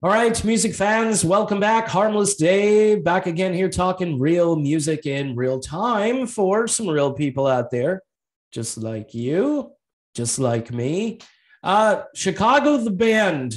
All right, music fans, welcome back. Harmless Dave back again here talking real music in real time for some real people out there, just like you, just like me. Uh, Chicago, the band,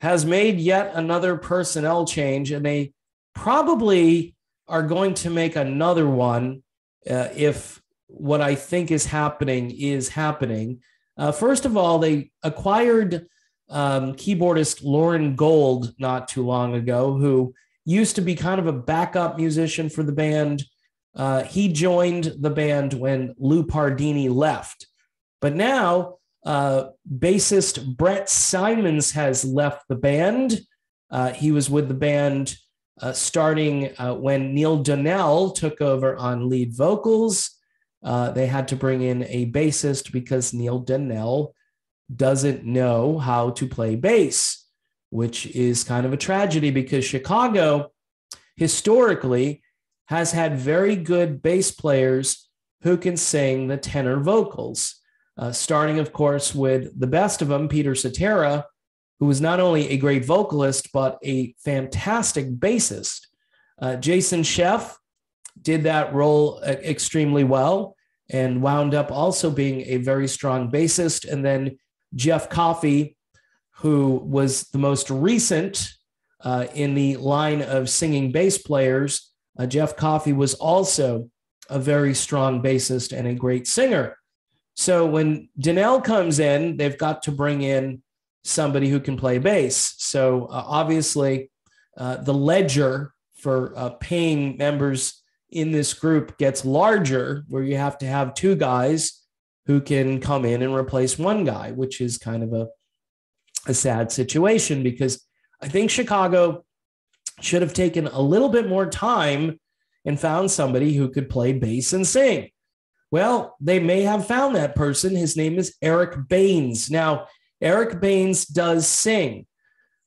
has made yet another personnel change, and they probably are going to make another one uh, if what I think is happening is happening. Uh, first of all, they acquired um, keyboardist Loren Gold not too long ago, who used to be kind of a backup musician for the band. Uh, he joined the band when Lou Pardini left. But now, uh, bassist Brett Simons has left the band. Uh, he was with the band uh, starting uh, when Neil Donell took over on lead vocals. Uh, they had to bring in a bassist because Neil Donell doesn't know how to play bass, which is kind of a tragedy because Chicago historically has had very good bass players who can sing the tenor vocals. Uh, starting, of course, with the best of them, Peter Cetera, who was not only a great vocalist, but a fantastic bassist. Uh, Jason Scheff did that role uh, extremely well and wound up also being a very strong bassist. And then Jeff Coffey, who was the most recent uh, in the line of singing bass players. Uh, Jeff Coffey was also a very strong bassist and a great singer. So when Donell comes in, they've got to bring in somebody who can play bass. So uh, obviously, uh, the ledger for uh, paying members in this group gets larger, where you have to have two guys who can come in and replace one guy, which is kind of a, a sad situation because I think Chicago should have taken a little bit more time and found somebody who could play bass and sing. Well, they may have found that person. His name is Eric Baines. Now, Eric Baines does sing.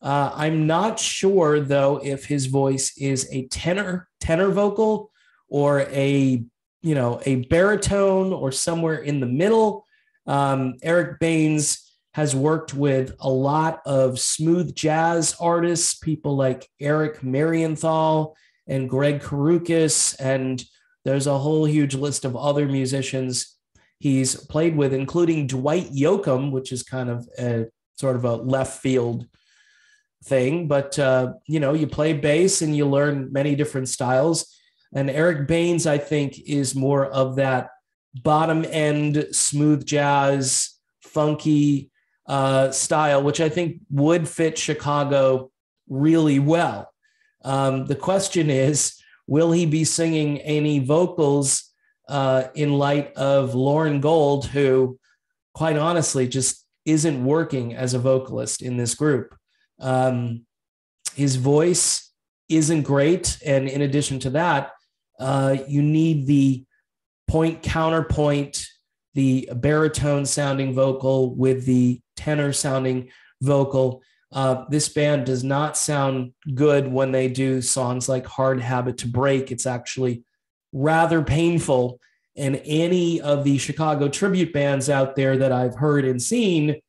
Uh, I'm not sure though if his voice is a tenor tenor vocal or a you know, a baritone or somewhere in the middle. Um, Eric Baines has worked with a lot of smooth jazz artists, people like Eric Marienthal and Greg Karukas, and there's a whole huge list of other musicians he's played with, including Dwight Yoakam, which is kind of a sort of a left field thing. But uh, you know, you play bass and you learn many different styles. And Eric Baines, I think, is more of that bottom end smooth jazz, funky uh, style, which I think would fit Chicago really well. Um, the question is, will he be singing any vocals uh, in light of Loren Gold, who, quite honestly, just isn't working as a vocalist in this group? Um, his voice isn't great. And in addition to that, uh, you need the point counterpoint, the baritone sounding vocal with the tenor sounding vocal. Uh, this band does not sound good when they do songs like Hard Habit to Break. It's actually rather painful. And any of the Chicago tribute bands out there that I've heard and seen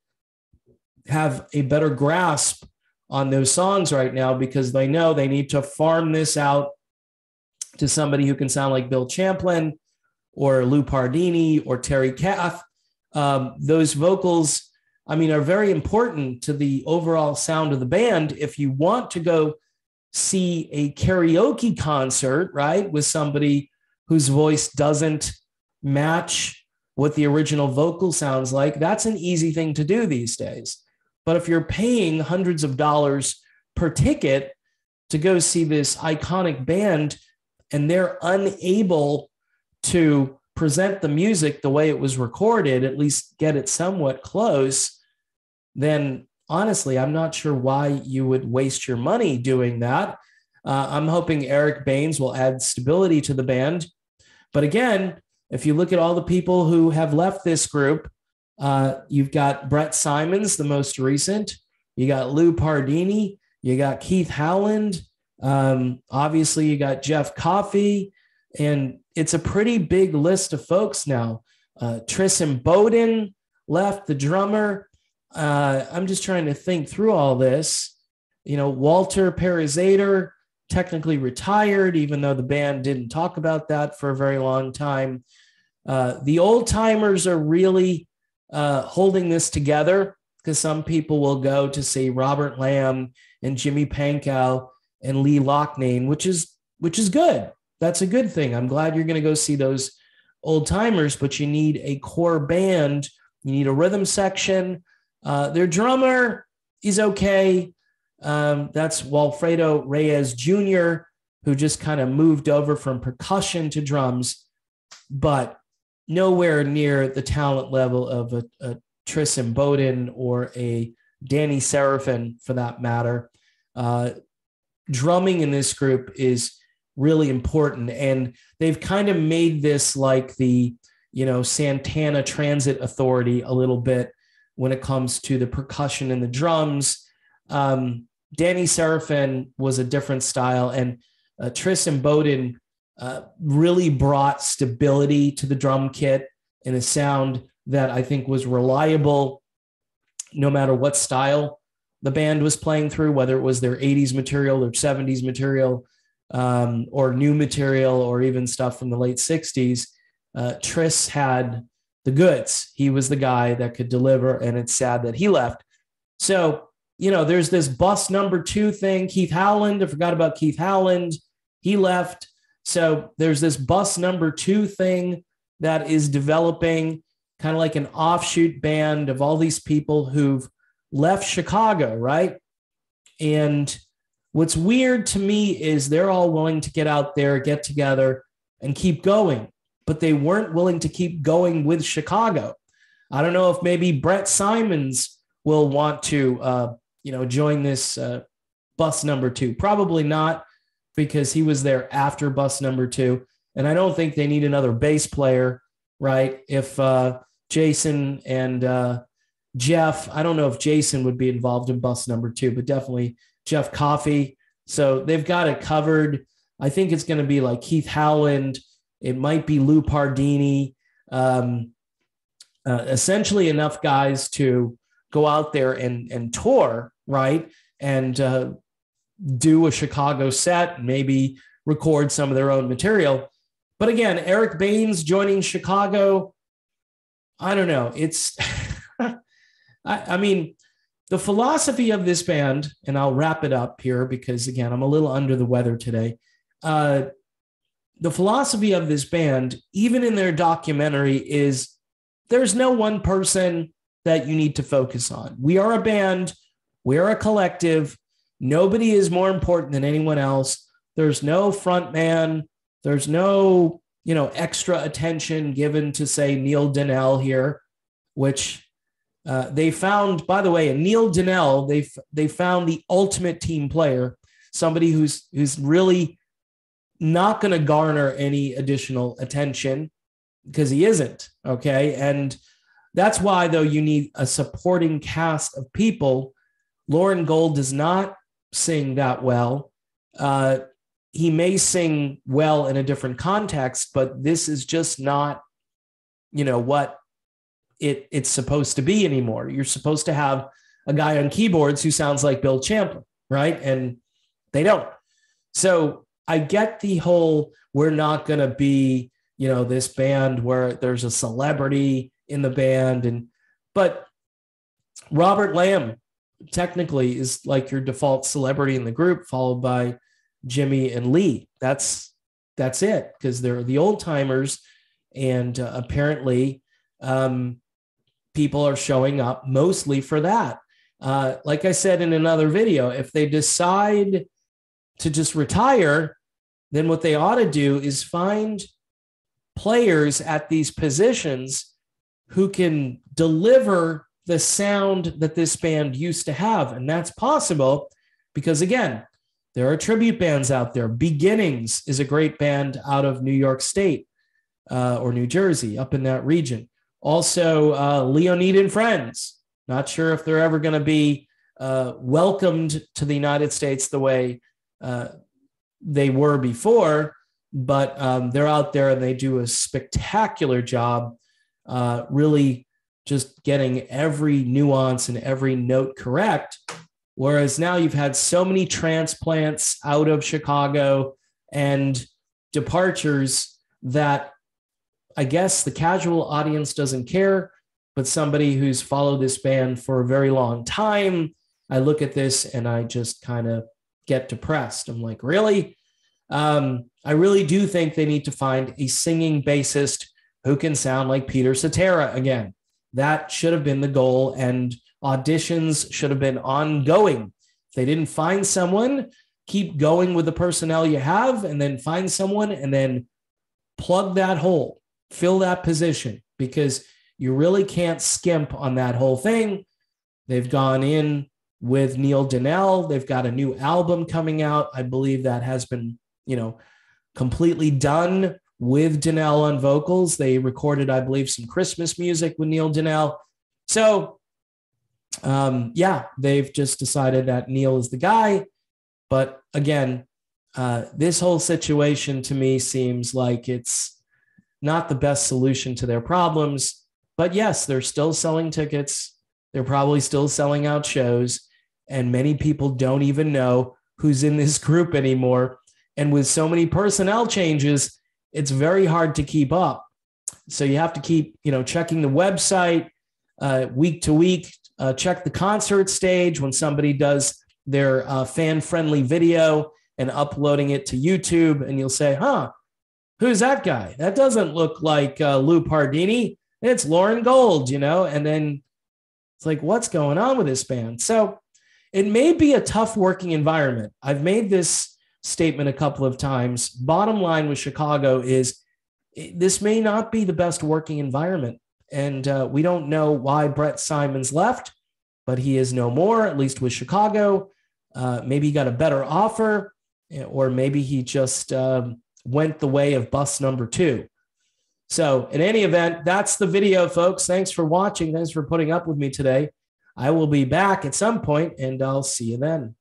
have a better grasp on those songs right now because they know they need to farm this out to somebody who can sound like Bill Champlin or Lou Pardini or Terry Kath. Um, those vocals, I mean, are very important to the overall sound of the band. If you want to go see a karaoke concert, right, with somebody whose voice doesn't match what the original vocal sounds like, that's an easy thing to do these days. But if you're paying hundreds of dollars per ticket to go see this iconic band, and they're unable to present the music the way it was recorded, at least get it somewhat close, then honestly, I'm not sure why you would waste your money doing that. Uh, I'm hoping Eric Baines will add stability to the band. But again, if you look at all the people who have left this group, uh, you've got Brett Simons, the most recent. You got Lou Pardini. You got Keith Howland. Um, obviously, you got Jeff Coffey, and it's a pretty big list of folks now. Uh, Tris Imboden left, the drummer. Uh, I'm just trying to think through all this. you know, Walter Parazaider technically retired, even though the band didn't talk about that for a very long time. Uh, the old timers are really uh, holding this together because some people will go to see Robert Lamm and Jimmy Pankow and Lee Loughnane, which is which is good. That's a good thing. I'm glad you're going to go see those old timers, but you need a core band. You need a rhythm section. Uh, their drummer is okay. Um, that's Walfredo Reyes Jr., who just kind of moved over from percussion to drums, but nowhere near the talent level of a, a Tris Imboden or a Danny Seraphine, for that matter. Uh, drumming in this group is really important. And they've kind of made this like the, you know, Santana Transit Authority a little bit when it comes to the percussion and the drums. Um, Danny Seraphine was a different style, and uh, Tris Imboden uh, really brought stability to the drum kit and a sound that I think was reliable no matter what style the band was playing through, whether it was their 80s material or 70s material um, or new material or even stuff from the late 60s. Uh, Tris had the goods. He was the guy that could deliver, and it's sad that he left. So you know, there's this bus number two thing. Keith Howland, I forgot about Keith Howland. He left. So there's this bus number two thing that is developing, kind of like an offshoot band of all these people who've left Chicago, right? And what's weird to me is they're all willing to get out there, get together, and keep going, but they weren't willing to keep going with Chicago. I don't know if maybe Brett Simons will want to uh, you know, join this uh, bus number two? Probably not, because he was there after bus number two. And I don't think they need another bass player, right? If uh, Jason and uh, Jeff, I don't know if Jason would be involved in bus number two, but definitely Jeff Coffey. So they've got it covered. I think it's going to be like Keith Howland. It might be Lou Pardini. Um, uh, essentially, enough guys to go out there and and tour, right? And uh, do a Chicago set, maybe record some of their own material. But again, Eric Baines joining Chicago, I don't know. It's, I, I mean, the philosophy of this band, and I'll wrap it up here because again, I'm a little under the weather today. Uh, the philosophy of this band, even in their documentary, is there's no one person that you need to focus on. We are a band, we are a collective. Nobody is more important than anyone else. There's no front man, there's no, you know, extra attention given to say Neil Donell here, which uh, they found, by the way, in Neil Donell, they they found the ultimate team player, somebody who's who's really not going to garner any additional attention because he isn't okay. And that's why, though, you need a supporting cast of people. Loren Gold does not sing that well. Uh, he may sing well in a different context, but this is just not, you know, what it it's supposed to be anymore. You're supposed to have a guy on keyboards who sounds like Bill Champlin, right? And they don't. So I get the whole we're not going to be, you know, this band where there's a celebrity in the band and but Robert Lamm technically is like your default celebrity in the group followed by Jimmy and Lee. That's that's it because they're the old timers and uh, apparently um, people are showing up mostly for that. Uh, like I said in another video, if they decide to just retire, then what they ought to do is find players at these positions who can deliver the sound that this band used to have. And that's possible because, again, there are tribute bands out there. Beginnings is a great band out of New York State uh, or New Jersey, up in that region. Also, uh, Leonid and Friends. Not sure if they're ever going to be uh, welcomed to the United States the way uh, they were before, but um, they're out there and they do a spectacular job uh, really just getting every nuance and every note correct. Whereas now you've had so many transplants out of Chicago and departures that I guess the casual audience doesn't care, but somebody who's followed this band for a very long time, I look at this and I just kind of get depressed. I'm like, really? Um, I really do think they need to find a singing bassist who can sound like Peter Cetera again. That should have been the goal, and auditions should have been ongoing. If they didn't find someone, keep going with the personnel you have, and then find someone and then plug that hole, fill that position, because you really can't skimp on that whole thing. They've gone in with Neil Donell. They've got a new album coming out. I believe that has been, you know, completely done with Donell on vocals. They recorded, I believe, some Christmas music with Neil Donell. So, um, yeah, they've just decided that Neil is the guy. But again, uh, this whole situation to me seems like it's not the best solution to their problems. But yes, they're still selling tickets. They're probably still selling out shows. And many people don't even know who's in this group anymore. And with so many personnel changes, it's very hard to keep up. So you have to keep, you know, checking the website uh, week to week. Uh, check the concert stage when somebody does their uh, fan-friendly video and uploading it to YouTube, and you'll say, "Huh, who's that guy? That doesn't look like uh, Lou Pardini. It's Loren Gold," you know. And then it's like, what's going on with this band? So it may be a tough working environment. I've made this statement a couple of times. Bottom line with Chicago is this may not be the best working environment. And uh, we don't know why Brett Simons left, but he is no more, at least with Chicago. Uh, maybe he got a better offer, or maybe he just um, went the way of bus number two. So, in any event, that's the video, folks. Thanks for watching. Thanks for putting up with me today. I will be back at some point, and I'll see you then.